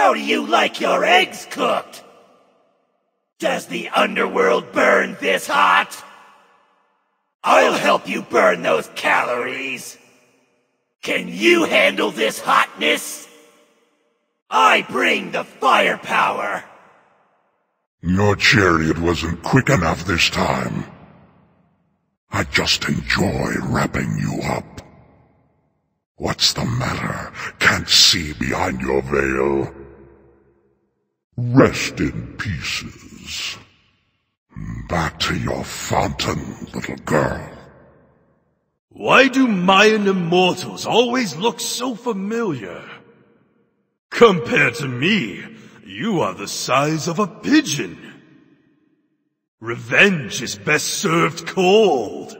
How do you like your eggs cooked? Does the underworld burn this hot? I'll help you burn those calories. Can you handle this hotness? I bring the firepower. Your chariot wasn't quick enough this time. I just enjoy wrapping you up. What's the matter? Can't see behind your veil. Rest in pieces. Back to your fountain, little girl. Why do Mayan immortals always look so familiar? Compared to me, you are the size of a pigeon. Revenge is best served cold.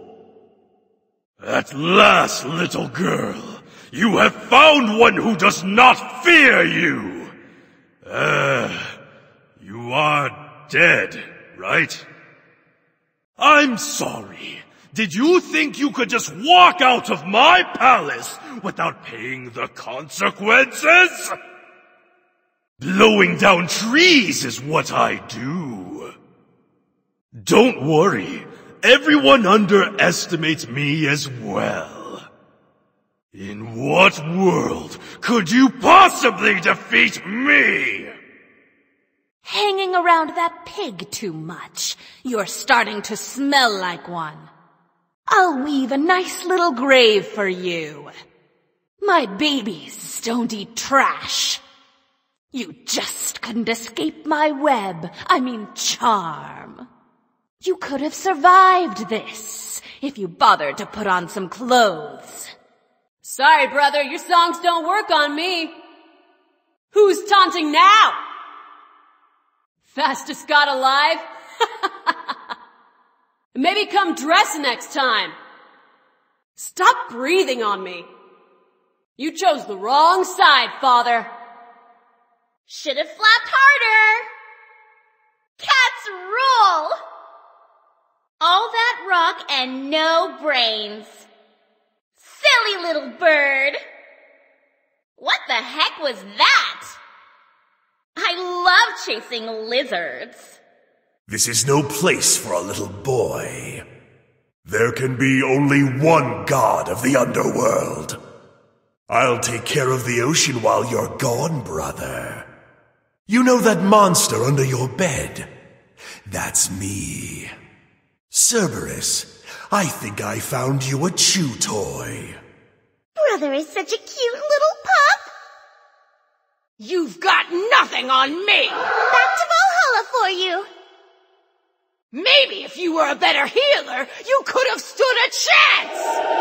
At last, little girl, you have found one who does not fear you. Ah, you are dead, right? I'm sorry. Did you think you could just walk out of my palace without paying the consequences? Blowing down trees is what I do. Don't worry. Everyone underestimates me as well. In what world could you possibly defeat me? Hanging around that pig too much. You're starting to smell like one. I'll weave a nice little grave for you. My babies don't eat trash. You just couldn't escape my web. I mean charm. You could have survived this if you bothered to put on some clothes. Sorry, brother, your songs don't work on me. Who's taunting now? Fastest god alive? Maybe come dress next time. Stop breathing on me. You chose the wrong side, father. Should have flapped harder. Cats rule. All that rock and no brains. Silly little bird. What the heck was that? I love chasing lizards. This is no place for a little boy. There can be only one god of the underworld. I'll take care of the ocean while you're gone, brother. You know that monster under your bed? That's me. Cerberus, I think I found you a chew toy. Brother is such a cute little pup. You've got nothing on me! Back to Valhalla for you. Maybe if you were a better healer, you could have stood a chance!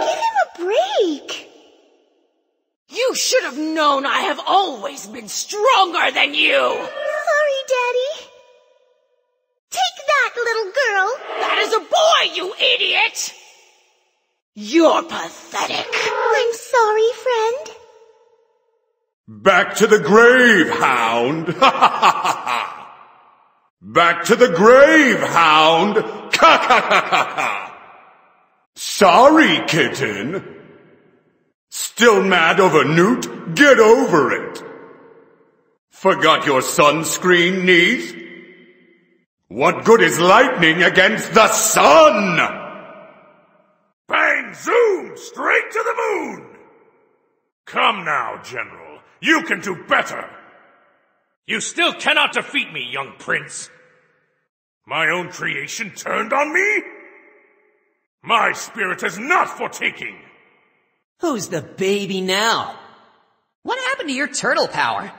Give him a break. You should have known I have always been stronger than you! Sorry, Daddy. Take that, little girl. That is a boy, you idiot! You're pathetic. I'm sorry, friend. Back to the grave, hound! Back to the grave, hound! Sorry, kitten. Still mad over Nut? Get over it. Forgot your sunscreen, niece? What good is lightning against the sun? Bang zoom straight to the moon! Come now, General. You can do better. You still cannot defeat me, young prince. My own creation turned on me? My spirit is not for taking. Who's the baby now? What happened to your turtle power?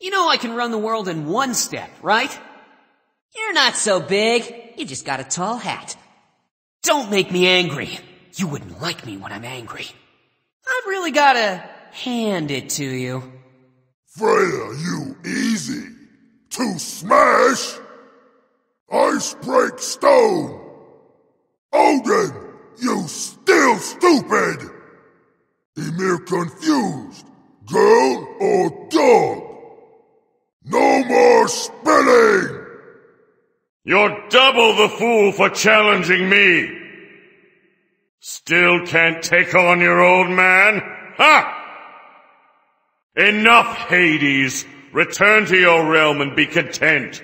You know I can run the world in one step, right? You're not so big. You just got a tall hat. Don't make me angry. You wouldn't like me when I'm angry. I've really gotta hand it to you. Freya, you easy. To smash. Ice break stone. Odin, you still stupid. Ymir confused. Girl or dog? No more spinning! You're double the fool for challenging me. Still can't take on your old man? Ha! Enough, Hades. return to your realm and be content.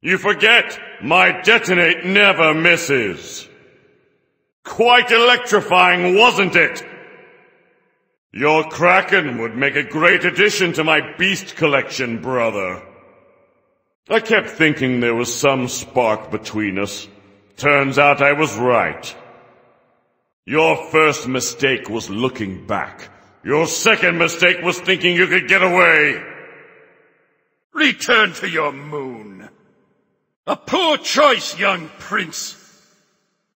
You forget, my detonate never misses. Quite electrifying, wasn't it? Your Kraken would make a great addition to my beast collection, brother. I kept thinking there was some spark between us. Turns out I was right. Your first mistake was looking back. Your second mistake was thinking you could get away. Return to your moon. A poor choice, young prince.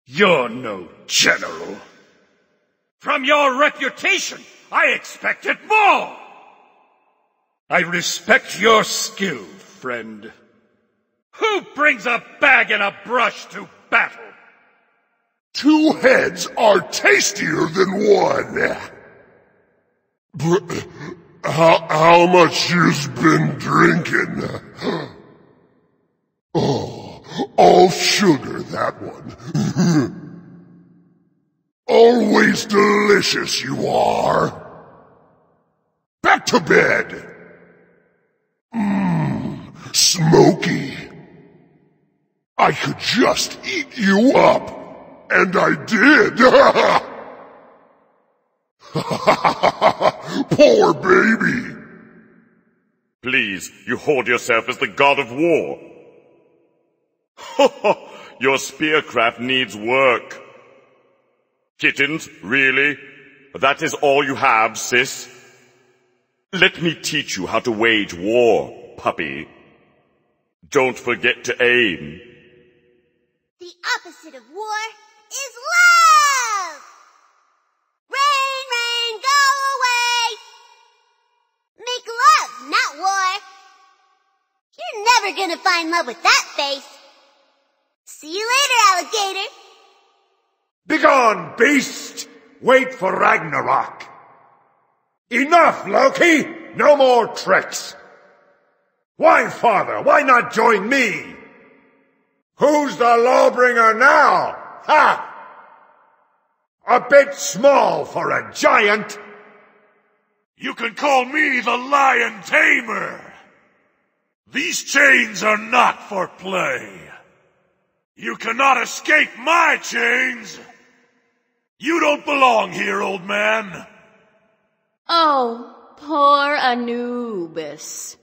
You're no general. From your reputation, I expected more. I respect your skill, friend. Who brings a bag and a brush to battle? Two heads are tastier than one. How, how much you's been drinking? Oh, all sugar, that one. Always delicious you are. Back to bed. Mmm, smoky. I could just eat you up. And I did. Poor baby. Please, you hold yourself as the god of war. Your spearcraft needs work. Kittens, really? That is all you have, sis? Let me teach you how to wage war, puppy. Don't forget to aim. The opposite of war is love! Rain, go away! Make love, not war! You're never gonna find love with that face! See you later, alligator! Begone, beast! Wait for Ragnarok! Enough, Loki! No more tricks! Why, father, why not join me? Who's the lawbringer now? Ha! A bit small for a giant. You can call me the Lion Tamer. These chains are not for play. You cannot escape my chains. You don't belong here, old man. Oh, poor Anubis.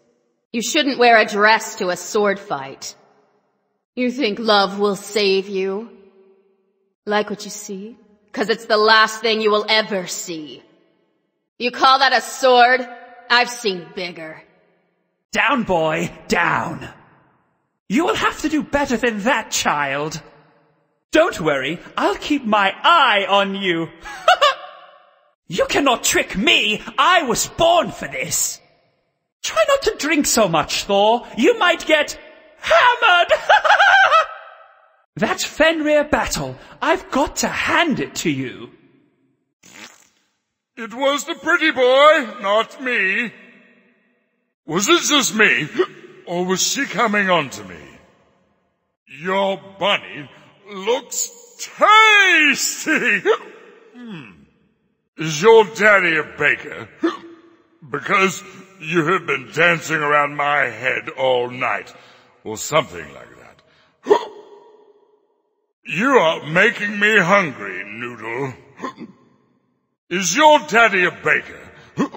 You shouldn't wear a dress to a sword fight. You think love will save you? Like what you see? Cause it's the last thing you will ever see. You call that a sword? I've seen bigger. Down, boy, down. You will have to do better than that, child. Don't worry, I'll keep my eye on you. you cannot trick me. I was born for this. Try not to drink so much, Thor. You might get hammered. That Fenrir battle, I've got to hand it to you. It was the pretty boy, not me. Was it just me, or was she coming on to me? Your bunny looks tasty! Hmm. Is your daddy a baker? Because you have been dancing around my head all night, or something like that. You are making me hungry, Noodle. Is your daddy a baker?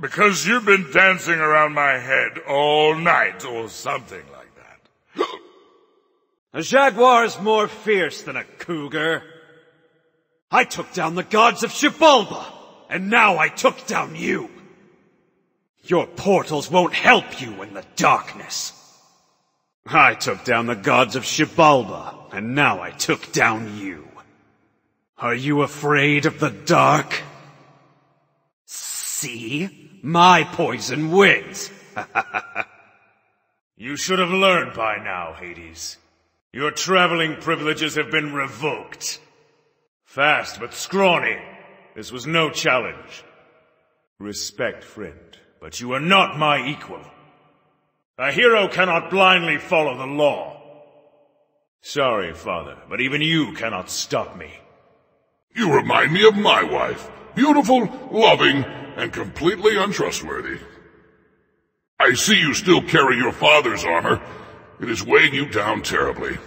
Because you've been dancing around my head all night, or something like that. A jaguar is more fierce than a cougar. I took down the gods of Xibalba, and now I took down you. Your portals won't help you in the darkness. I took down the gods of Xibalba, and now I took down you. Are you afraid of the dark? See? My poison wins! you should have learned by now, Hades. Your traveling privileges have been revoked. Fast but scrawny. This was no challenge. Respect, friend, but you are not my equal. A hero cannot blindly follow the law. Sorry, father, but even you cannot stop me. You remind me of my wife. Beautiful, loving, and completely untrustworthy. I see you still carry your father's armor. It is weighing you down terribly.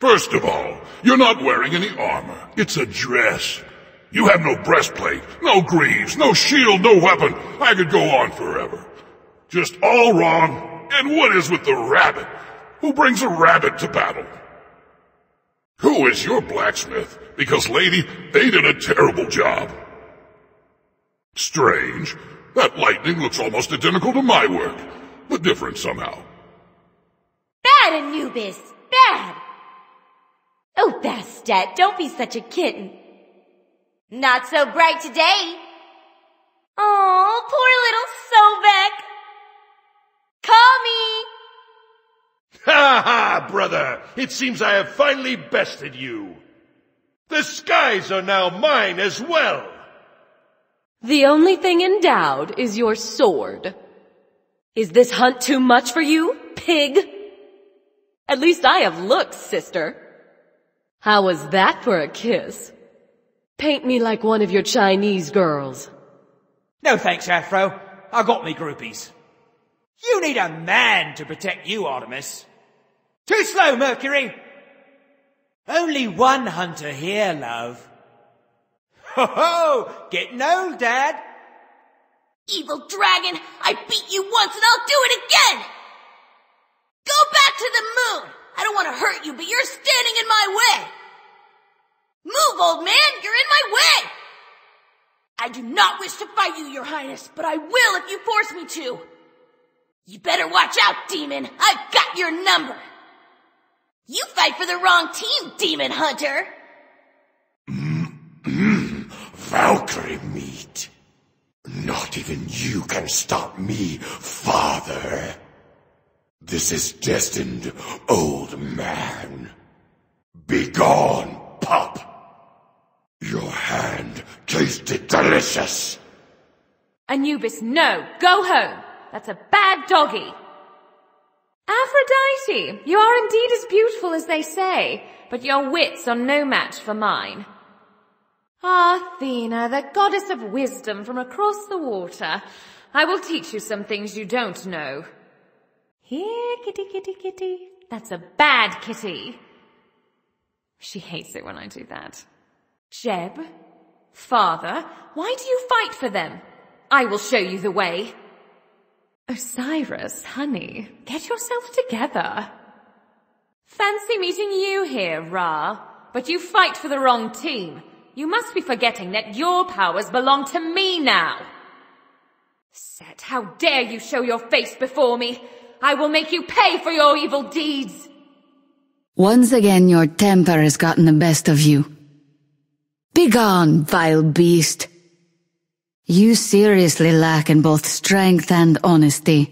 First of all, you're not wearing any armor. It's a dress. You have no breastplate, no greaves, no shield, no weapon. I could go on forever. Just all wrong. And what is with the rabbit? Who brings a rabbit to battle? Who is your blacksmith? Because, lady, they did a terrible job. Strange. That lightning looks almost identical to my work, but different somehow. Bad, Anubis! Bad! Oh, Bastet, don't be such a kitten. Not so bright today. Oh, poor little Sobek. Call me! Ha ha, brother! It seems I have finally bested you. The skies are now mine as well. The only thing endowed is your sword. Is this hunt too much for you, pig? At least I have looks, sister. How was that for a kiss? Paint me like one of your Chinese girls. No thanks, Afro. I got me groupies. You need a man to protect you, Artemis. Too slow, Mercury! Only one hunter here, love. Ho ho! Getting old, Dad. Evil dragon, I beat you once and I'll do it again! Go back to the moon! I don't want to hurt you, but you're standing in my way! Move, old man! You're in my way! I do not wish to fight you, your highness, but I will if you force me to. You better watch out, demon! I've got your number! You fight for the wrong team, demon hunter! Valkyrie meat. Not even you can stop me, father. This is destined, old man. Begone, pup. Your hand tasted delicious. Anubis, no! Go home! That's a bad doggy! Aphrodite, you are indeed as beautiful as they say, but your wits are no match for mine. Ah, Athena, the goddess of wisdom from across the water, I will teach you some things you don't know. Here, kitty, kitty, kitty. That's a bad kitty. She hates it when I do that. Geb, father, why do you fight for them? I will show you the way. Osiris, honey, get yourself together. Fancy meeting you here, Ra, but you fight for the wrong team. You must be forgetting that your powers belong to me now. Set, how dare you show your face before me? I will make you pay for your evil deeds. Once again your temper has gotten the best of you. Begone, vile beast. You seriously lack in both strength and honesty.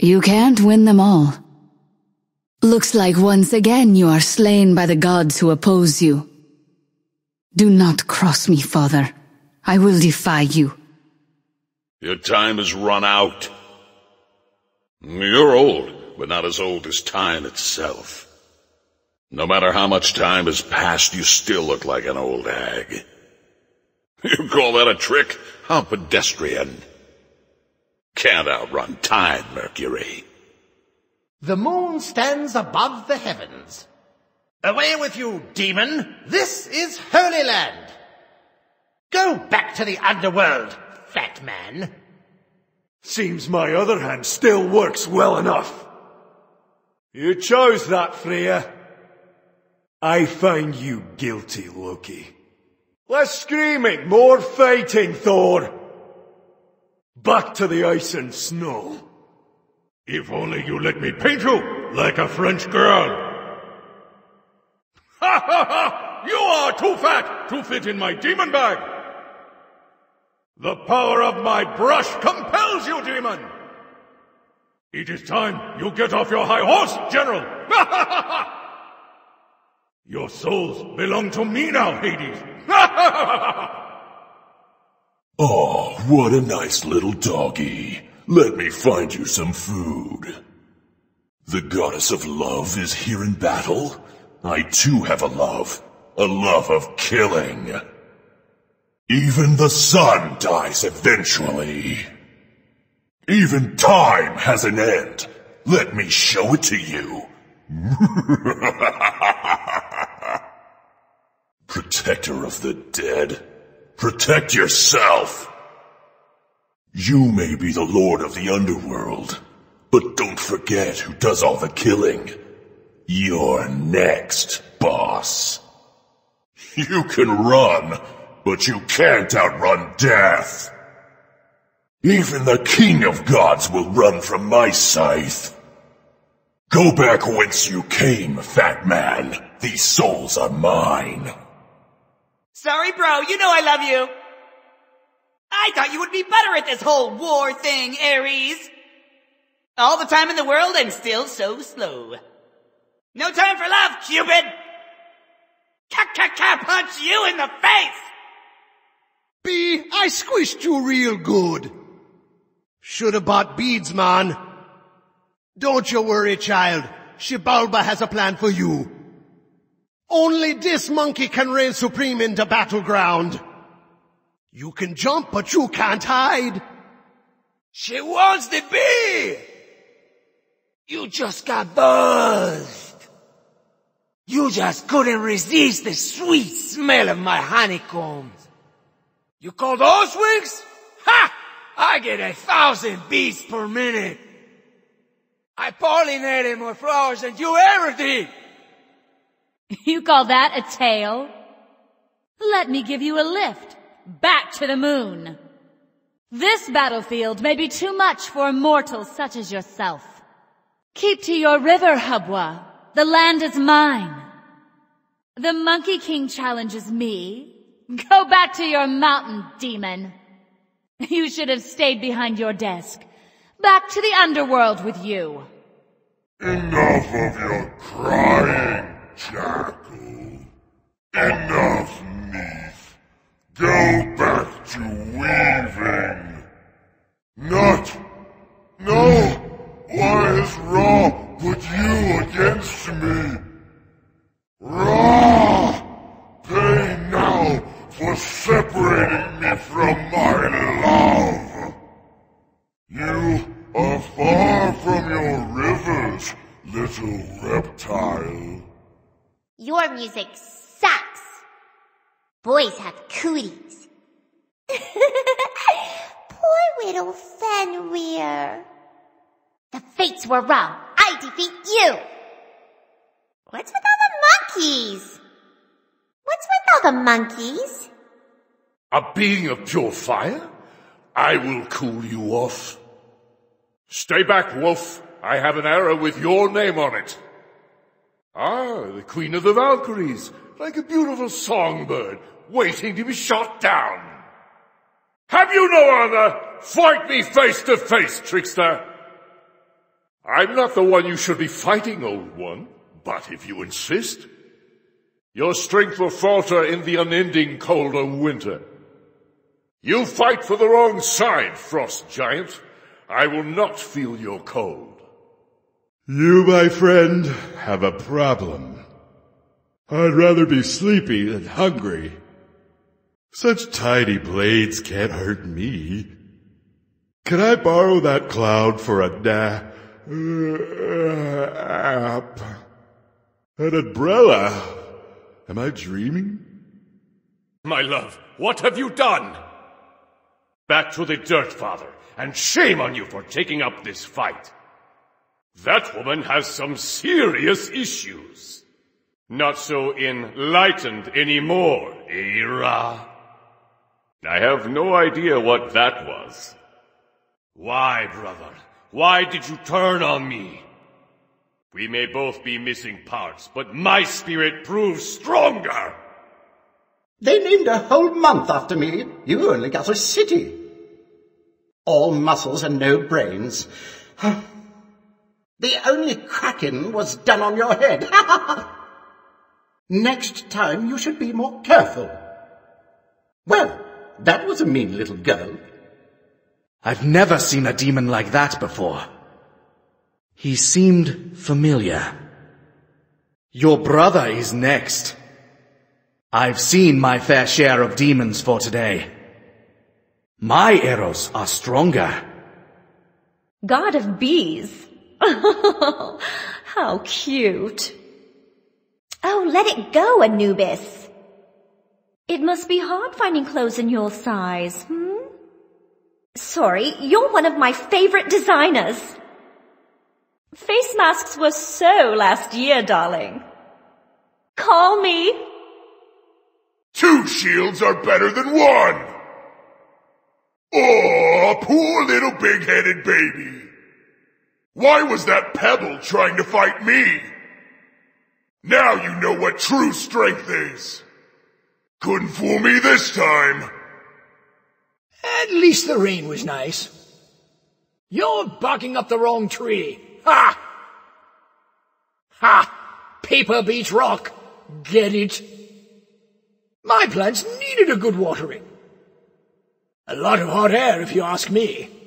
You can't win them all. Looks like once again you are slain by the gods who oppose you. Do not cross me, father. I will defy you. Your time has run out. You're old, but not as old as time itself. No matter how much time has passed, you still look like an old hag. You call that a trick? How pedestrian. Can't outrun time, Mercury. The moon stands above the heavens. Away with you, demon! This is Holy Land! Go back to the underworld, fat man! Seems my other hand still works well enough. You chose that, Freya. I find you guilty, Loki. Less screaming, more fighting, Thor. Back to the ice and snow. If only you let me paint you like a French girl. Ha ha ha! You are too fat to fit in my demon bag. The power of my brush compels you, demon. It is time you get off your high horse, General. Ha ha ha! Your souls belong to me now, Hades. Oh, what a nice little doggy. Let me find you some food. The goddess of love is here in battle. I too have a love. A love of killing. Even the sun dies eventually. Even time has an end. Let me show it to you. Protector of the dead. Protect yourself. You may be the lord of the underworld, but don't forget who does all the killing. You're next, boss. You can run, but you can't outrun death. Even the king of gods will run from my scythe. Go back whence you came, fat man. These souls are mine. Sorry, bro. You know I love you. I thought you would be better at this whole war thing, Ares. All the time in the world and still so slow. No time for love, Cupid! Ka-ka-ka punch you in the face! B, I squished you real good. Should have bought beads, man. Don't you worry, child. Xibalba has a plan for you. Only this monkey can reign supreme in the battleground. You can jump, but you can't hide. She wants to be! You just got buzzed. You just couldn't resist the sweet smell of my honeycombs. You call those wings? Ha! I get a thousand beats per minute. I pollinated more flowers than you ever did. You call that a tail? Let me give you a lift. Back to the moon. This battlefield may be too much for a mortal such as yourself. Keep to your river, Habwa. The land is mine. The Monkey King challenges me. Go back to your mountain, demon. You should have stayed behind your desk. Back to the underworld with you. Enough of your crying, Jackal. Enough, Neith. Go back to weaving. Not. No! Why has Ra put you against me? Ra! Pay now for separating me from my love. You are far from your rivers, little. Your music sucks. Boys have cooties. Poor little Fenrir. The fates were wrong. I defeat you. What's with all the monkeys? What's with all the monkeys? A being of pure fire? I will cool you off. Stay back, wolf. I have an arrow with your name on it. Ah, the Queen of the Valkyries, like a beautiful songbird, waiting to be shot down. Have you no honor? Fight me face to face, trickster. I'm not the one you should be fighting, old one, but if you insist, your strength will falter in the unending cold of winter. You fight for the wrong side, Frost Giant. I will not feel your cold. You, my friend, have a problem. I'd rather be sleepy than hungry. Such tiny blades can't hurt me. Can I borrow that cloud for a nap? An umbrella? Am I dreaming? My love, what have you done? Back to the dirt, father, and shame on you for taking up this fight. That woman has some serious issues. Not so enlightened anymore, Era. I have no idea what that was. Why, brother? Why did you turn on me? We may both be missing parts, but my spirit proves stronger! They named a whole month after me. You only got a city. All muscles and no brains. The only cracking was done on your head. Next time you should be more careful. Well, that was a mean little girl. I've never seen a demon like that before. He seemed familiar. Your brother is next. I've seen my fair share of demons for today. My arrows are stronger. God of bees. How cute. Oh, let it go, Anubis. It must be hard finding clothes in your size, hmm? Sorry, you're one of my favorite designers. Face masks were so last year, darling. Call me. Two shields are better than one! Oh, poor little big-headed baby. Why was that pebble trying to fight me? Now you know what true strength is. Couldn't fool me this time. At least the rain was nice. You're barking up the wrong tree. Ha! Ha! Paper beats rock. Get it? My plants needed a good watering. A lot of hot air, if you ask me.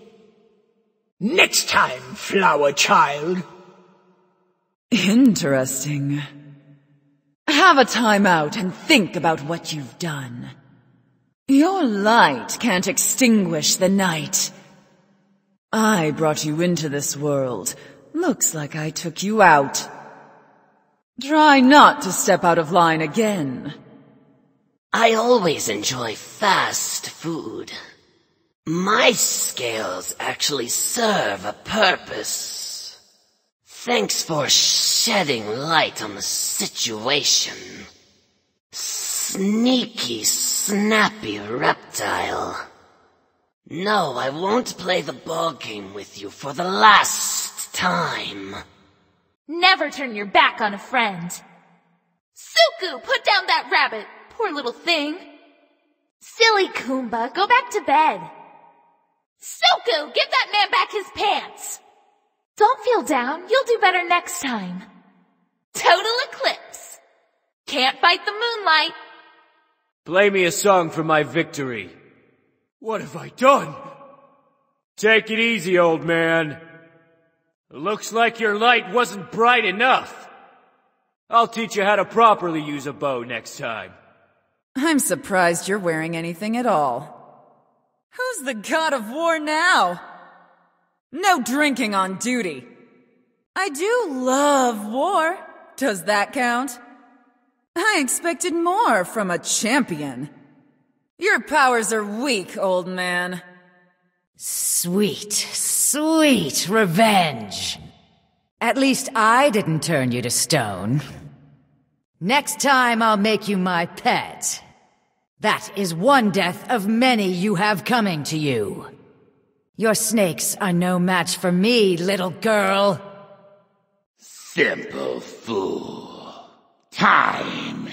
Next time, flower child. Interesting. Have a time out and think about what you've done. Your light can't extinguish the night. I brought you into this world. Looks like I took you out. Try not to step out of line again. I always enjoy fast food. My scales actually serve a purpose. Thanks for shedding light on the situation. Sneaky, snappy reptile. No, I won't play the ball game with you for the last time. Never turn your back on a friend. Suku, put down that rabbit. Poor little thing. Silly Kumba, go back to bed. Suku, give that man back his pants. Don't feel down. You'll do better next time. Total eclipse. Can't fight the moonlight. Play me a song for my victory. What have I done? Take it easy, old man. Looks like your light wasn't bright enough. I'll teach you how to properly use a bow next time. I'm surprised you're wearing anything at all. Who's the god of war now? No drinking on duty. I do love war. Does that count? I expected more from a champion. Your powers are weak, old man. Sweet, sweet revenge. At least I didn't turn you to stone. Next time I'll make you my pet. That is one death of many you have coming to you. Your snakes are no match for me, little girl. Simple fool. Time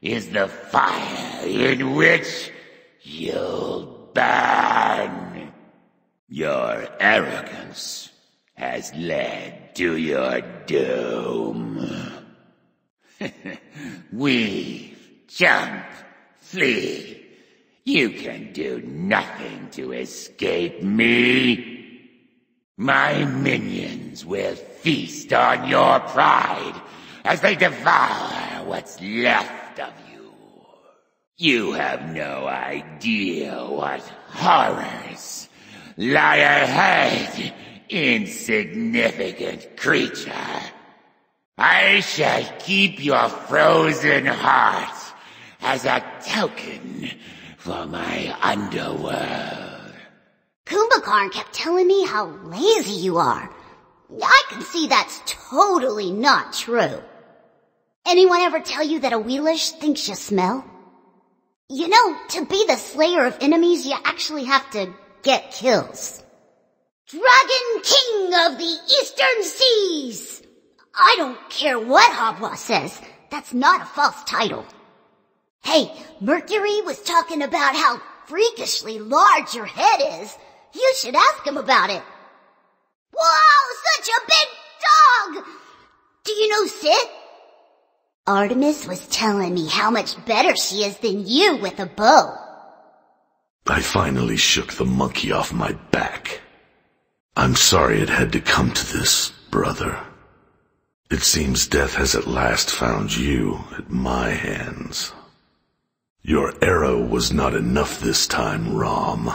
is the fire in which you'll burn. Your arrogance has led to your doom. Weave, jump, flee. You can do nothing to escape me. My minions will feast on your pride as they devour what's left of you. You have no idea what horrors lie ahead, insignificant creature. I shall keep your frozen heart as a token for my underworld. Kumbhakarn kept telling me how lazy you are. I can see that's totally not true. Anyone ever tell you that Awilix thinks you smell? You know, to be the slayer of enemies, you actually have to get kills. Dragon King of the Eastern Seas! I don't care what Habwa says. That's not a false title. Hey, Mercury was talking about how freakishly large your head is. You should ask him about it. Whoa, such a big dog! Do you know Sid? Artemis was telling me how much better she is than you with a bow. I finally shook the monkey off my back. I'm sorry it had to come to this, brother. It seems death has at last found you at my hands. Your arrow was not enough this time, Rom.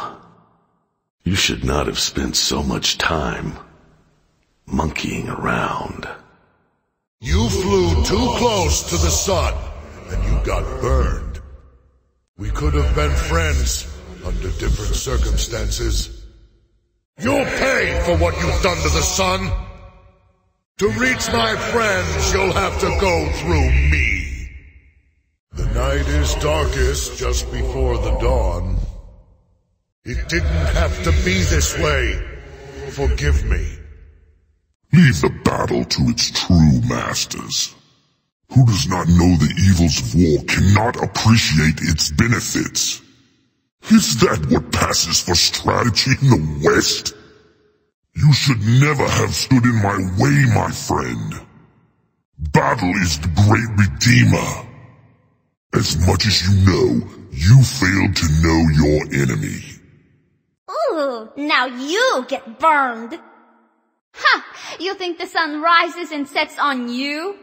You should not have spent so much time monkeying around. You flew too close to the sun, and you got burned. We could have been friends under different circumstances. You'll pay for what you've done to the sun. To reach my friends, you'll have to go through me. The night is darkest just before the dawn. It didn't have to be this way. Forgive me. Leave the battle to its true masters. Who does not know the evils of war cannot appreciate its benefits? Is that what passes for strategy in the West? You should never have stood in my way, my friend. Battle is the great redeemer. As much as you know, you failed to know your enemy. Ooh, now you get burned. Ha! You think the sun rises and sets on you?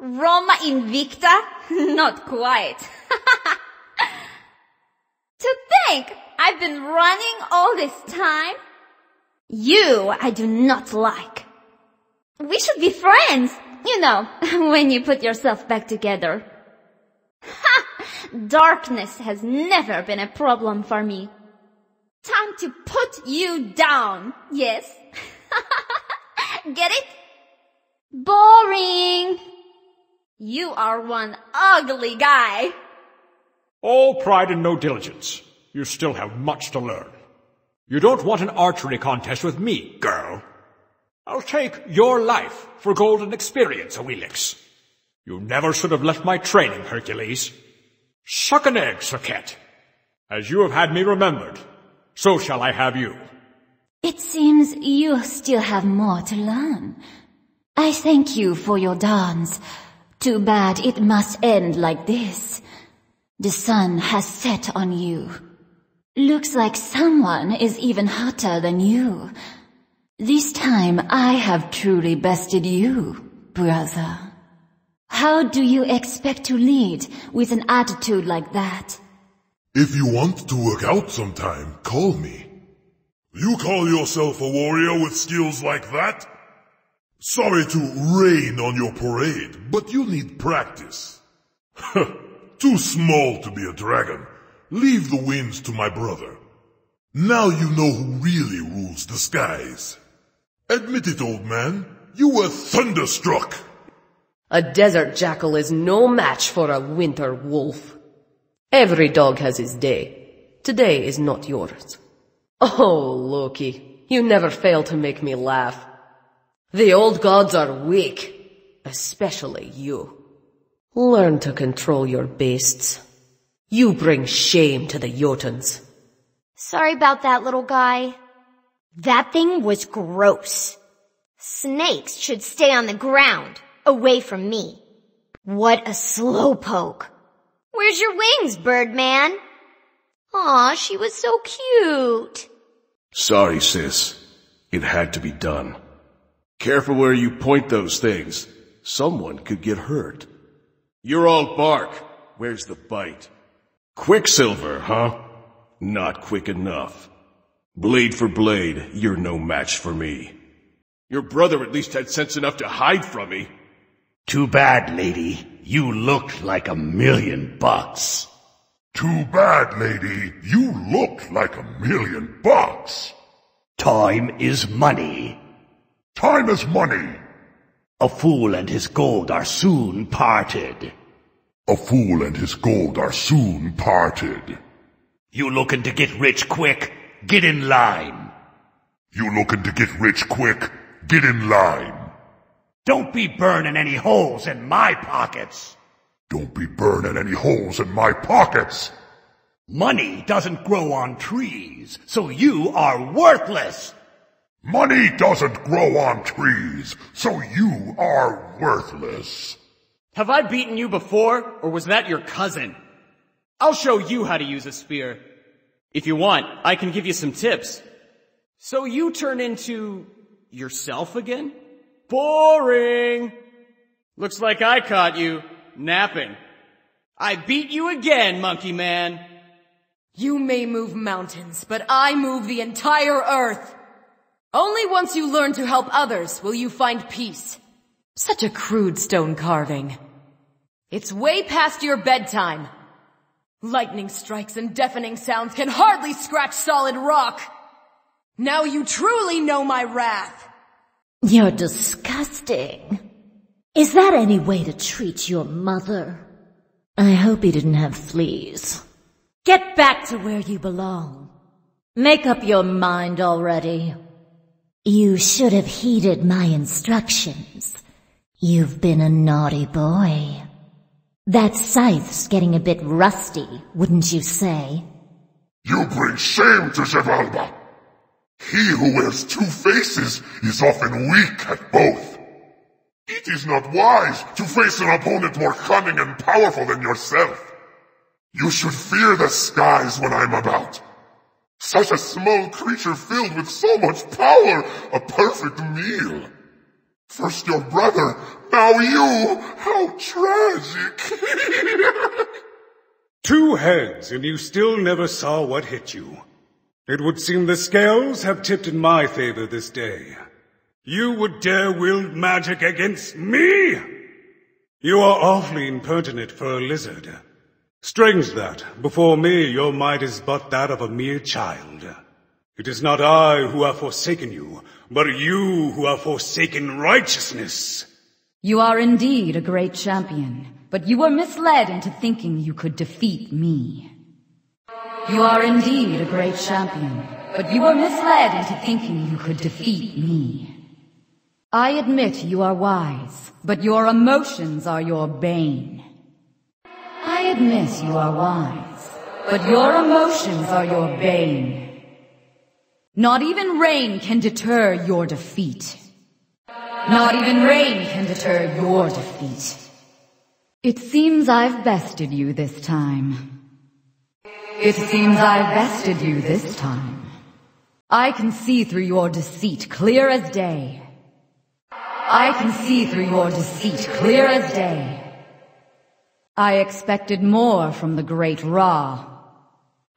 Roma Invicta? Not quite. to think I've been running all this time? You I do not like. We should be friends, you know, when you put yourself back together. Darkness has never been a problem for me. Time to put you down, yes? Get it? Boring. You are one ugly guy. All pride and no diligence. You still have much to learn. You don't want an archery contest with me, girl. I'll take your life for golden experience, Awilix. You never should have left my training, Hercules. Suck an egg, Serqet. As you have had me remembered, so shall I have you. It seems you still have more to learn. I thank you for your dance. Too bad it must end like this. The sun has set on you. Looks like someone is even hotter than you. This time I have truly bested you, brother. How do you expect to lead with an attitude like that? If you want to work out sometime, call me. You call yourself a warrior with skills like that? Sorry to rain on your parade, but you need practice. Too small to be a dragon. Leave the winds to my brother. Now you know who really rules the skies. Admit it, old man. You were thunderstruck. A desert jackal is no match for a winter wolf. Every dog has his day. Today is not yours. Oh, Loki, you never fail to make me laugh. The old gods are weak, especially you. Learn to control your beasts. You bring shame to the Jotuns. Sorry about that, little guy. That thing was gross. Snakes should stay on the ground, away from me. What a slowpoke. Where's your wings, Birdman? Aw, she was so cute. Sorry, sis. It had to be done. Careful where you point those things. Someone could get hurt. You're all bark. Where's the bite? Quicksilver, huh? Not quick enough. Blade for blade, you're no match for me. Your brother at least had sense enough to hide from me. Too bad, lady. You looked like a million bucks. Too bad, lady. You look like a million bucks. Time is money. Time is money. A fool and his gold are soon parted. A fool and his gold are soon parted. You looking to get rich quick? Get in line. You looking to get rich quick? Get in line. Don't be burning any holes in my pockets. Don't be burning any holes in my pockets. Money doesn't grow on trees, so you are worthless. Money doesn't grow on trees, so you are worthless. Have I beaten you before, or was that your cousin? I'll show you how to use a spear. If you want, I can give you some tips. So you turn into yourself again? Boring! Looks like I caught you napping. I beat you again, monkey man. You may move mountains, but I move the entire earth. Only once you learn to help others will you find peace. Such a crude stone carving. It's way past your bedtime. Lightning strikes and deafening sounds can hardly scratch solid rock. Now you truly know my wrath. You're disgusting. Is that any way to treat your mother? I hope he didn't have fleas. Get back to where you belong. Make up your mind already. You should have heeded my instructions. You've been a naughty boy. That scythe's getting a bit rusty, wouldn't you say? You bring shame to Xibalba. He who wears two faces is often weak at both. It is not wise to face an opponent more cunning and powerful than yourself. You should fear the skies when I'm about. Such a small creature filled with so much power, a perfect meal. First your brother, now you! How tragic! Two heads, and you still never saw what hit you. It would seem the scales have tipped in my favor this day. You would dare wield magic against me? You are awfully impertinent for a lizard. Strange that, before me, your might is but that of a mere child. It is not I who have forsaken you, but you who have forsaken righteousness. You are indeed a great champion, but you were misled into thinking you could defeat me. You are indeed a great champion, but you were misled into thinking you could defeat me. I admit you are wise, but your emotions are your bane. I admit you are wise, but your emotions are your bane. Not even rain can deter your defeat. Not even rain can deter your defeat. It seems I've bested you this time. It seems I've bested you this time. I can see through your deceit clear as day. I can see through your deceit clear as day. I expected more from the great Ra.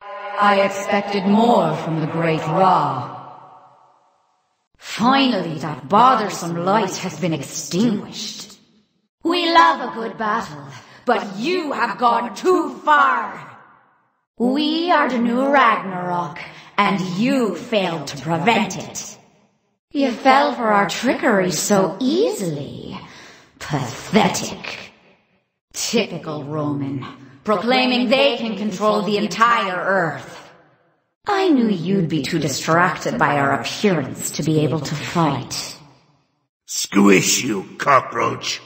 I expected more from the great Ra. Finally, that bothersome light has been extinguished. We love a good battle, but you have gone too far. We are the new Ragnarok, and you failed to prevent it. You fell for our trickery so easily. Pathetic. Typical Roman, proclaiming they can control the entire earth. I knew you'd be too distracted by our appearance to be able to fight. Squish, you cockroach.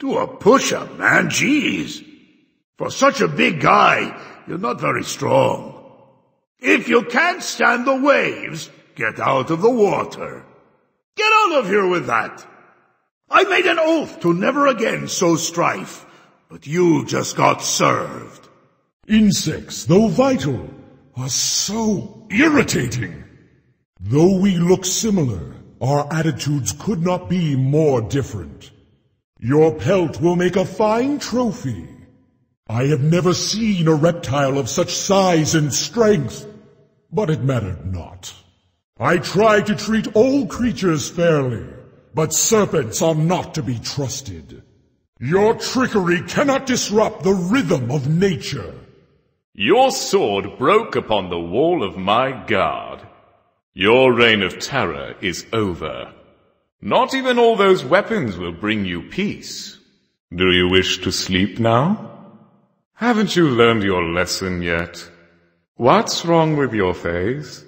Do a push-up, man, jeez. For such a big guy, you're not very strong. If you can't stand the waves, get out of the water. Get out of here with that. I made an oath to never again sow strife, but you just got served. Insects, though vital, are so irritating. Though we look similar, our attitudes could not be more different. Your pelt will make a fine trophy. I have never seen a reptile of such size and strength, but it mattered not. I try to treat all creatures fairly, but serpents are not to be trusted. Your trickery cannot disrupt the rhythm of nature. Your sword broke upon the wall of my guard. Your reign of terror is over. Not even all those weapons will bring you peace. Do you wish to sleep now? Haven't you learned your lesson yet? What's wrong with your face?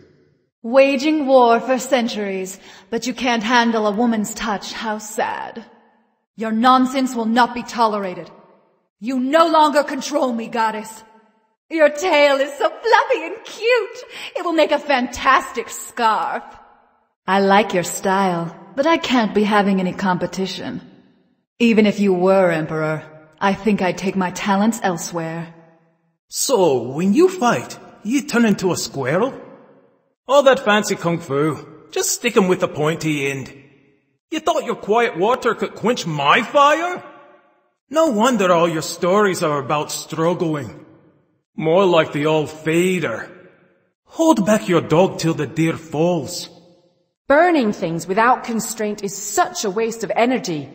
Waging war for centuries, but you can't handle a woman's touch. How sad. Your nonsense will not be tolerated. You no longer control me, goddess. Your tail is so fluffy and cute. It will make a fantastic scarf. I like your style, but I can't be having any competition. Even if you were emperor, I think I'd take my talents elsewhere. So, when you fight, you turn into a squirrel? All that fancy kung fu, just stick 'em with the pointy end. You thought your quiet water could quench my fire? No wonder all your stories are about struggling. More like the old fader. Hold back your dog till the deer falls. Burning things without constraint is such a waste of energy.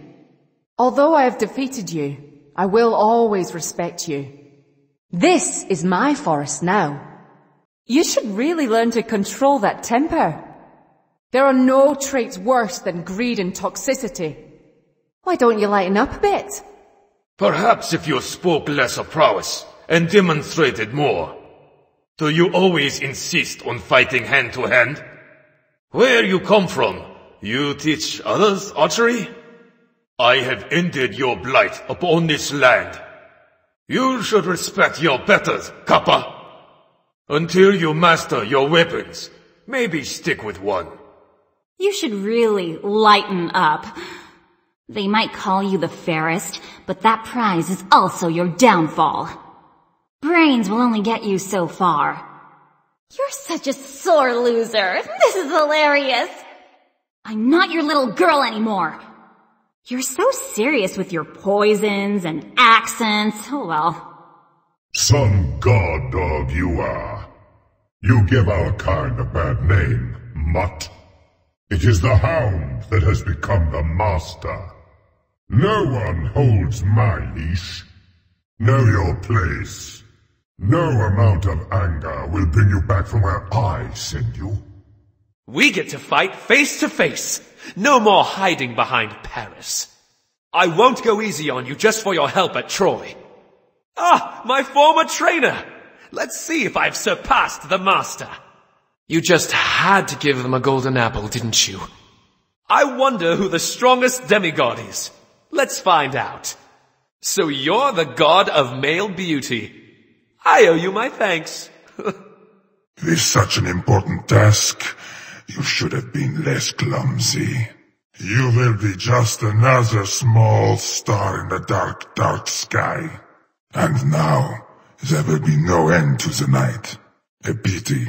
Although I have defeated you, I will always respect you. This is my forest now. You should really learn to control that temper. There are no traits worse than greed and toxicity. Why don't you lighten up a bit? Perhaps if you spoke less of prowess and demonstrated more. Do you always insist on fighting hand to hand? Where you come from? You teach others archery? I have ended your blight upon this land. You should respect your betters, Kappa. Until you master your weapons, maybe stick with one. You should really lighten up. They might call you the fairest, but that prize is also your downfall. Brains will only get you so far. You're such a sore loser. This is hilarious. I'm not your little girl anymore. You're so serious with your poisons and accents. Oh well. Some god dog you are. You give our kind a bad name, mutt. It is the hound that has become the master. No one holds my leash. Know your place. No amount of anger will bring you back from where I send you. We get to fight face to face. No more hiding behind Paris. I won't go easy on you just for your help at Troy. Ah, my former trainer! Let's see if I've surpassed the master. You just had to give them a golden apple, didn't you? I wonder who the strongest demigod is. Let's find out. So you're the god of male beauty. I owe you my thanks. With such an important task, you should have been less clumsy. You will be just another small star in the dark, dark sky. And now, there will be no end to the night. A pity.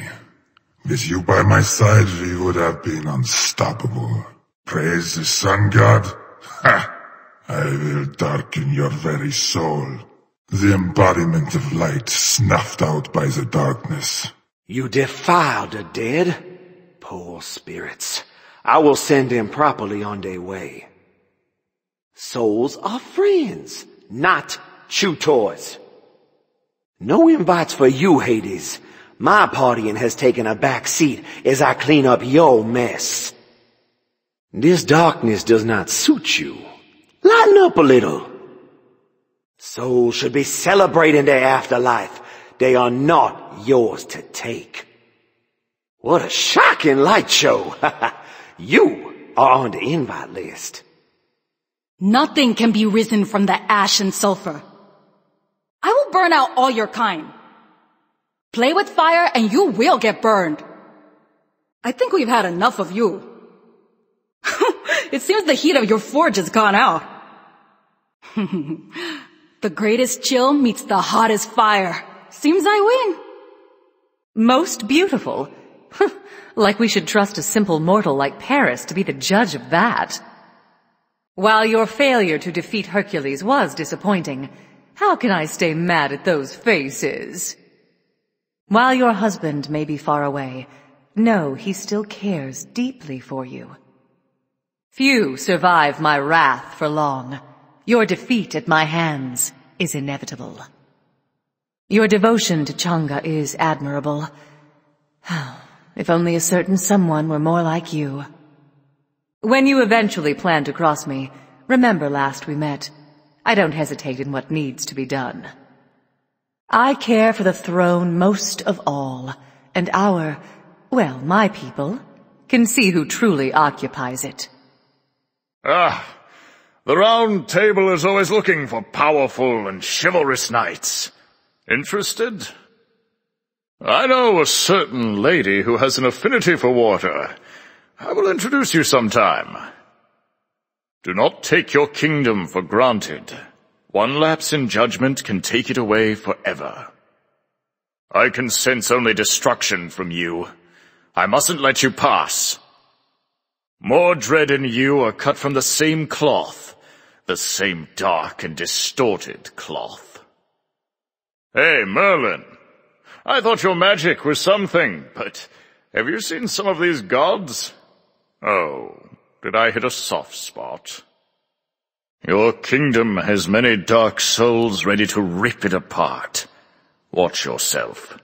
With you by my side, we would have been unstoppable. Praise the sun god? Ha! I will darken your very soul. The embodiment of light snuffed out by the darkness. You defiled the dead? Poor spirits. I will send them properly on their way. Souls are friends, not chew toys. No invites for you, Hades. My partying has taken a back seat as I clean up your mess. This darkness does not suit you. Lighten up a little. Souls should be celebrating their afterlife. They are not yours to take. What a shocking light show. you are on the invite list. Nothing can be risen from the ash and sulfur. I will burn out all your kind. Play with fire and you will get burned. I think we've had enough of you. it seems the heat of your forge has gone out. the greatest chill meets the hottest fire. Seems I win. Most beautiful. like we should trust a simple mortal like Paris to be the judge of that. While your failure to defeat Hercules was disappointing, how can I stay mad at those faces? While your husband may be far away, know he still cares deeply for you. Few survive my wrath for long. Your defeat at my hands is inevitable. Your devotion to Chang'e is admirable. Oh, If only a certain someone were more like you. When you eventually plan to cross me, remember last we met. I don't hesitate in what needs to be done. I care for the throne most of all, and our, well, my people, can see who truly occupies it. Ah, the Round Table is always looking for powerful and chivalrous knights. Interested? I know a certain lady who has an affinity for water. I will introduce you sometime. Do not take your kingdom for granted. One lapse in judgment can take it away forever. I can sense only destruction from you. I mustn't let you pass. Mordred and you are cut from the same cloth, the same dark and distorted cloth. Hey, Merlin, I thought your magic was something, but have you seen some of these gods? Oh, did I hit a soft spot? Your kingdom has many dark souls ready to rip it apart. Watch yourself.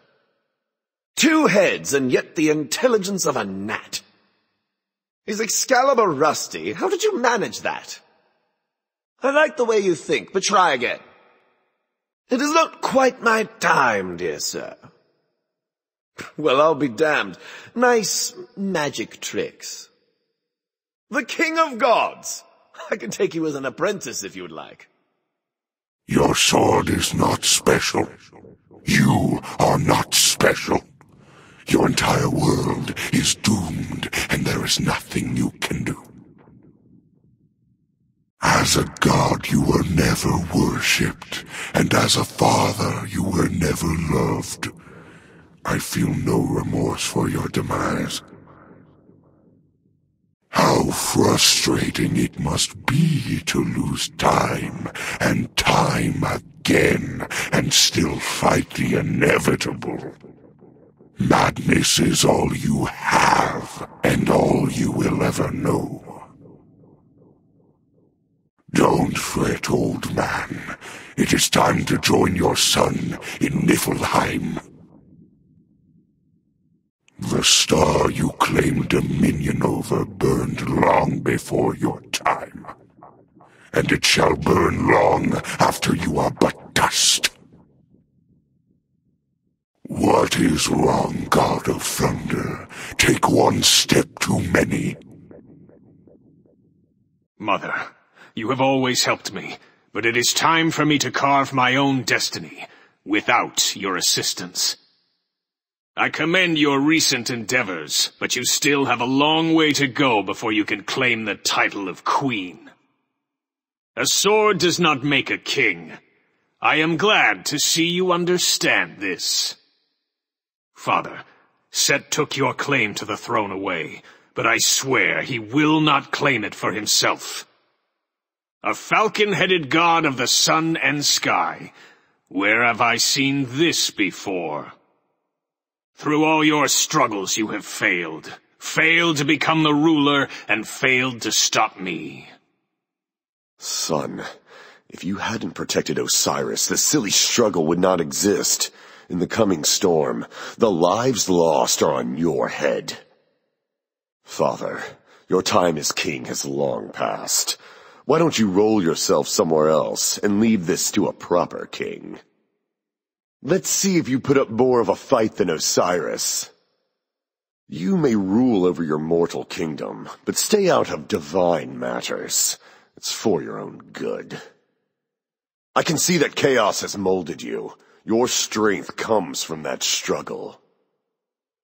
Two heads and yet the intelligence of a gnat. Is Excalibur rusty? How did you manage that? I like the way you think, but try again. It is not quite my time, dear sir. Well, I'll be damned. Nice magic tricks. The King of Gods! I can take you as an apprentice if you would like. Your sword is not special. You are not special. Your entire world is doomed, and there is nothing you can do. As a god you were never worshipped, and as a father you were never loved. I feel no remorse for your demise. How frustrating it must be to lose time and time again and still fight the inevitable. Madness is all you have and all you will ever know. Don't fret, old man. It is time to join your son in Niflheim. The star you claim dominion over burned long before your time. And it shall burn long after you are but dust. What is wrong, God of Thunder? Take one step too many. Mother, you have always helped me, but it is time for me to carve my own destiny, without your assistance. I commend your recent endeavors, but you still have a long way to go before you can claim the title of queen. A sword does not make a king. I am glad to see you understand this. Father, Set took your claim to the throne away, but I swear he will not claim it for himself. A falcon-headed god of the sun and sky. Where have I seen this before? Through all your struggles you have failed. Failed to become the ruler, and failed to stop me. Son, if you hadn't protected Osiris, the silly struggle would not exist. In the coming storm, the lives lost are on your head. Father, your time as king has long passed. Why don't you roll yourself somewhere else and leave this to a proper king? Let's see if you put up more of a fight than Osiris. You may rule over your mortal kingdom, but stay out of divine matters. It's for your own good. I can see that chaos has molded you. Your strength comes from that struggle.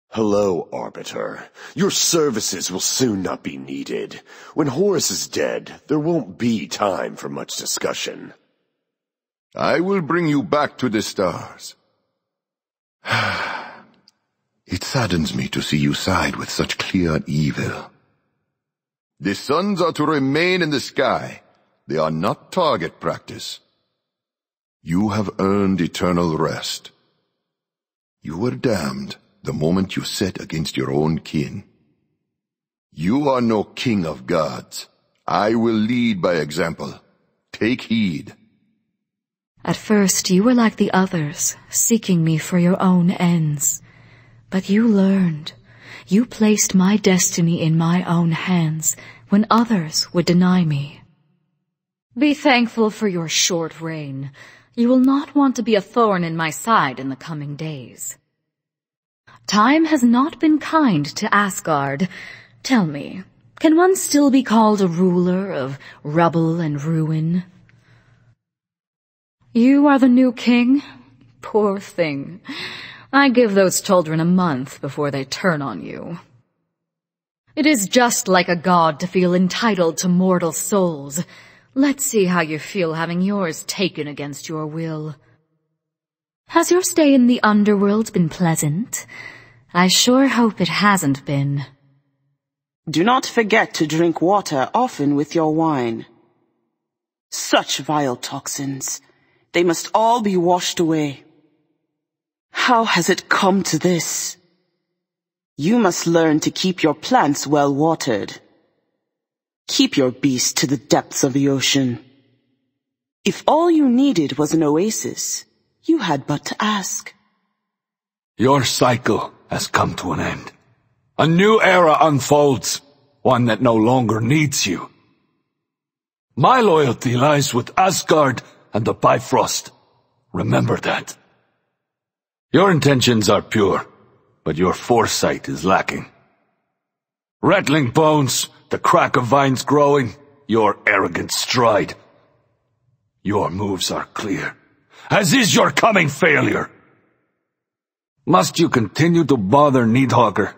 Hello, Arbiter. Your services will soon not be needed. When Horus is dead, there won't be time for much discussion. I will bring you back to the stars. it saddens me to see you side with such clear evil. The suns are to remain in the sky. They are not target practice. You have earned eternal rest. You were damned the moment you set against your own kin. You are no king of gods. I will lead by example. Take heed. At first you were like the others, seeking me for your own ends. But you learned. You placed my destiny in my own hands when others would deny me. Be thankful for your short reign. You will not want to be a thorn in my side in the coming days. Time has not been kind to Asgard. Tell me, can one still be called a ruler of rubble and ruin? You are the new king? Poor thing. I give those children a month before they turn on you. It is just like a god to feel entitled to mortal souls. Let's see how you feel having yours taken against your will. Has your stay in the underworld been pleasant? I sure hope it hasn't been. Do not forget to drink water often with your wine. Such vile toxins. They must all be washed away. How has it come to this? You must learn to keep your plants well watered. Keep your beast to the depths of the ocean. If all you needed was an oasis, you had but to ask. Your cycle has come to an end. A new era unfolds, one that no longer needs you. My loyalty lies with Asgard and the Bifrost. Remember that. Your intentions are pure, but your foresight is lacking. Rattling bones, the crack of vines growing, your arrogant stride. Your moves are clear, as is your coming failure. Must you continue to bother Nidhoggr?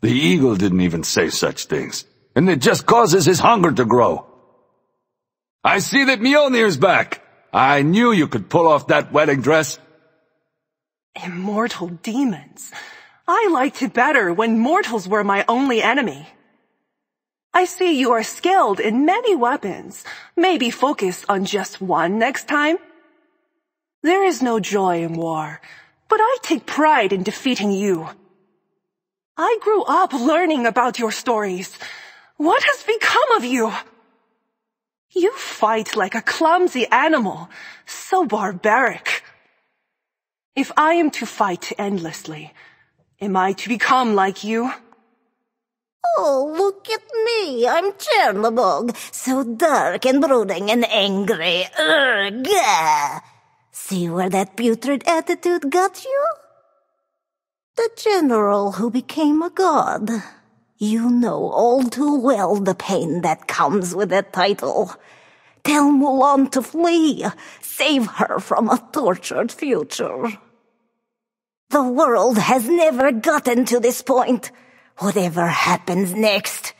The eagle didn't even say such things, and it just causes his hunger to grow. I see that Mjolnir's back. I knew you could pull off that wedding dress. Immortal demons. I liked it better when mortals were my only enemy. I see you are skilled in many weapons. Maybe focus on just one next time? There is no joy in war, but I take pride in defeating you. I grew up learning about your stories. What has become of you? You fight like a clumsy animal, so barbaric. If I am to fight endlessly, am I to become like you? Oh, look at me. I'm Chernobog, so dark and brooding and angry. Urgh. See where that putrid attitude got you? The general who became a god. You know all too well the pain that comes with that title. Tell Mulan to flee. Save her from a tortured future. The world has never gotten to this point. Whatever happens next,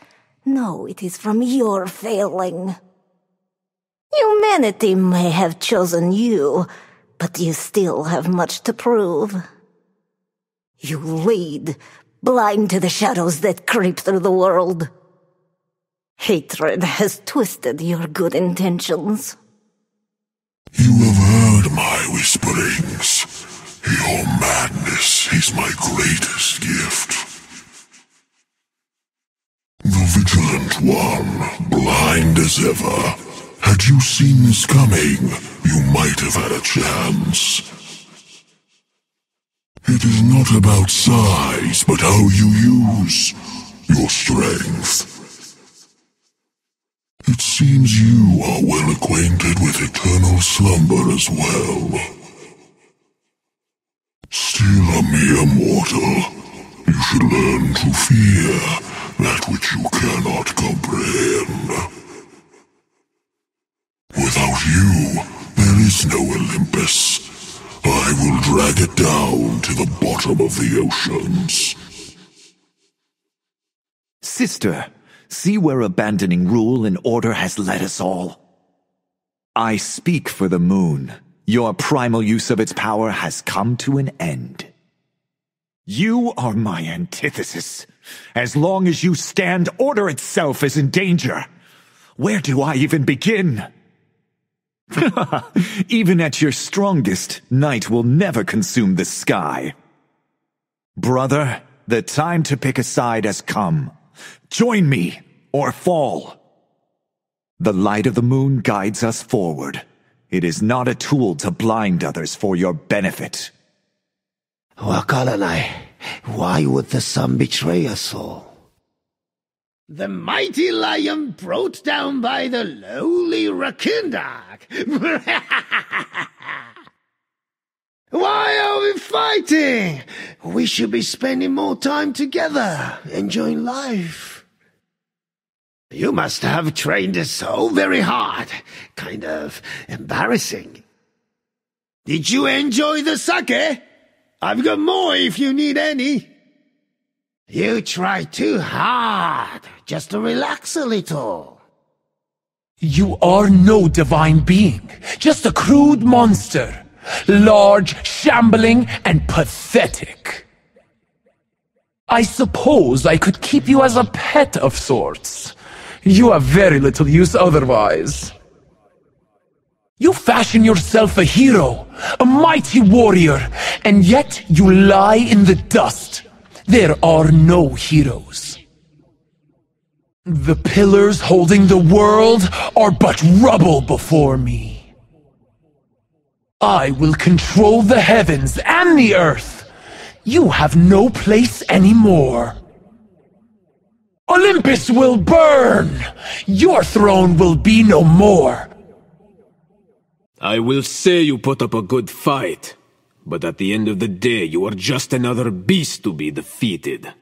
no, it is from your failing. Humanity may have chosen you, but you still have much to prove. You lead, blind to the shadows that creep through the world. Hatred has twisted your good intentions. You have heard my whisperings. Your madness is my greatest gift. The Vigilant One, blind as ever. Had you seen this coming, you might have had a chance. It is not about size, but how you use your strength. It seems you are well acquainted with eternal slumber as well. Still a mere mortal, you should learn to fear that which you cannot comprehend. Without you, there is no Olympus. I will drag it down to the bottom of the oceans. Sister, see where abandoning rule and order has led us all. I speak for the moon. Your primal use of its power has come to an end. You are my antithesis. As long as you stand, order itself is in danger. Where do I even begin? even at your strongest, night will never consume the sky. Brother, the time to pick a side has come. Join me, or fall. The light of the moon guides us forward. It is not a tool to blind others for your benefit. Wakalanai, why would the sun betray us all? The mighty lion brought down by the lowly Rakundak. Why are we fighting? We should be spending more time together, enjoying life. You must have trained so very hard. Kind of embarrassing. Did you enjoy the sake? I've got more if you need any. You try too hard, just to relax a little. You are no divine being, just a crude monster. Large, shambling, and pathetic. I suppose I could keep you as a pet of sorts. You have very little use otherwise. You fashion yourself a hero, a mighty warrior, and yet you lie in the dust. There are no heroes. The pillars holding the world are but rubble before me. I will control the heavens and the earth. You have no place anymore. Olympus will burn! Your throne will be no more. I will say you put up a good fight, but at the end of the day you are just another beast to be defeated.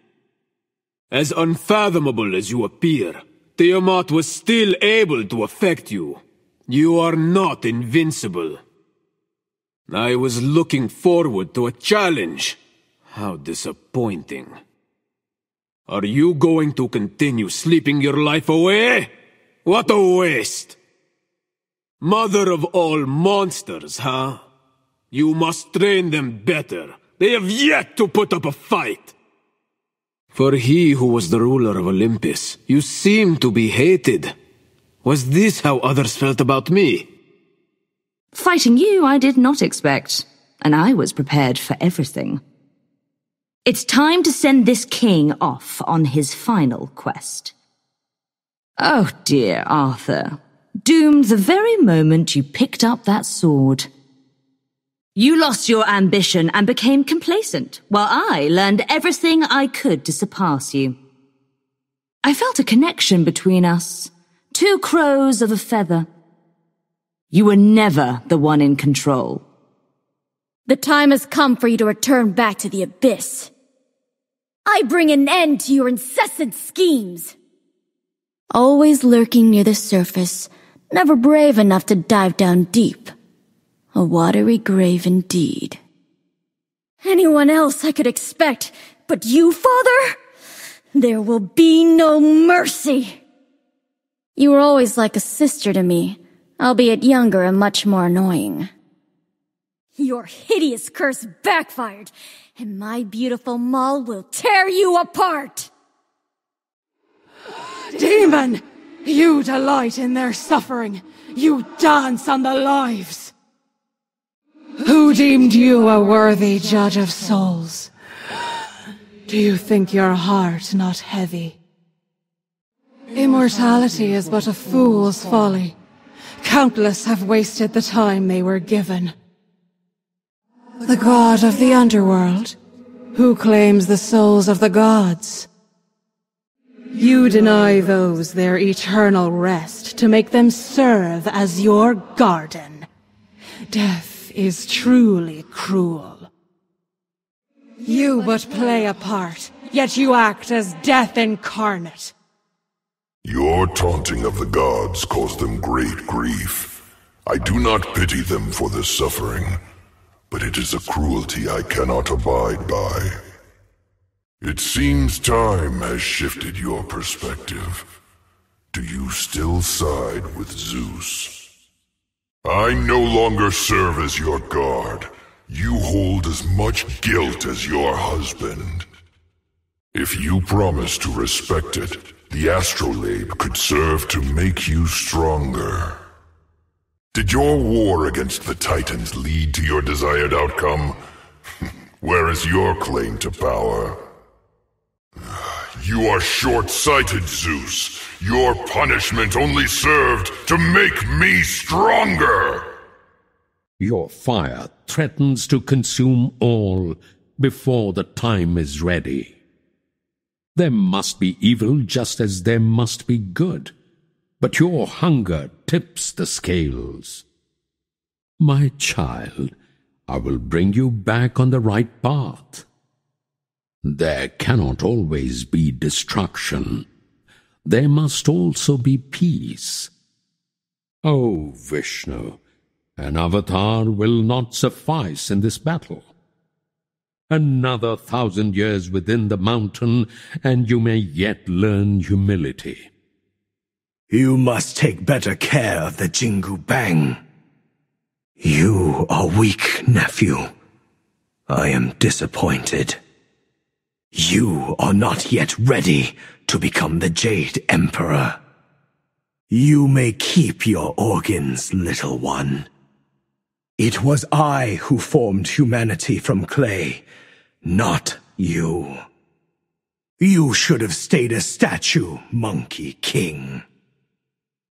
As unfathomable as you appear, Tiamat was still able to affect you. You are not invincible. I was looking forward to a challenge. How disappointing. Are you going to continue sleeping your life away? What a waste! Mother of all monsters, huh? You must train them better. They have yet to put up a fight. For he who was the ruler of Olympus, you seem to be hated. Was this how others felt about me? Fighting you I did not expect, and I was prepared for everything. It's time to send this king off on his final quest. Oh dear, Arthur. Doomed the very moment you picked up that sword. You lost your ambition and became complacent, while I learned everything I could to surpass you. I felt a connection between us. Two crows of a feather. You were never the one in control. The time has come for you to return back to the abyss. I bring an end to your incessant schemes. Always lurking near the surface, never brave enough to dive down deep. A watery grave indeed. Anyone else I could expect, but you, father? There will be no mercy. You were always like a sister to me, albeit younger and much more annoying. Your hideous curse backfired, and my beautiful Maul will tear you apart! Demon! You delight in their suffering. You dance on the lives. Deemed you a worthy judge of souls? Do you think your heart not heavy? Immortality is but a fool's folly. Countless have wasted the time they were given. The god of the underworld? Who claims the souls of the gods? You deny those their eternal rest to make them serve as your garden. Death is truly cruel. You but play a part, yet you act as death incarnate. Your taunting of the gods caused them great grief. I do not pity them for this suffering, but it is a cruelty I cannot abide by. It seems time has shifted your perspective. Do you still side with Zeus? I no longer serve as your guard. You hold as much guilt as your husband. If you promise to respect it, the astrolabe could serve to make you stronger. Did your war against the Titans lead to your desired outcome? Where is your claim to power? You are short-sighted, Zeus. Your punishment only served to make me stronger! Your fire threatens to consume all before the time is ready. There must be evil just as there must be good, but your hunger tips the scales. My child, I will bring you back on the right path. There cannot always be destruction. There must also be peace. O Vishnu, an avatar will not suffice in this battle. Another thousand years within the mountain, and you may yet learn humility. You must take better care of the Jingu Bang. You are weak, nephew. I am disappointed. You are not yet ready to become the Jade Emperor. You may keep your organs, little one. It was I who formed humanity from clay, not you. You should have stayed a statue, Monkey King.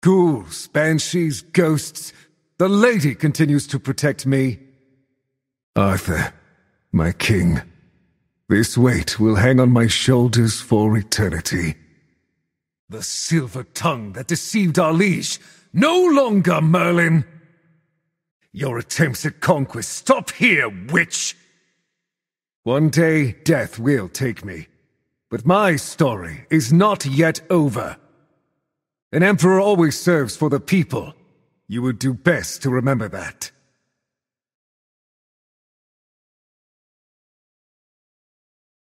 Ghouls, banshees, ghosts. The lady continues to protect me. Arthur, my king. This weight will hang on my shoulders for eternity. The silver tongue that deceived our liege. No longer, Merlin! Your attempts at conquest stop here, witch! One day, death will take me. But my story is not yet over. An emperor always serves for the people. You would do best to remember that.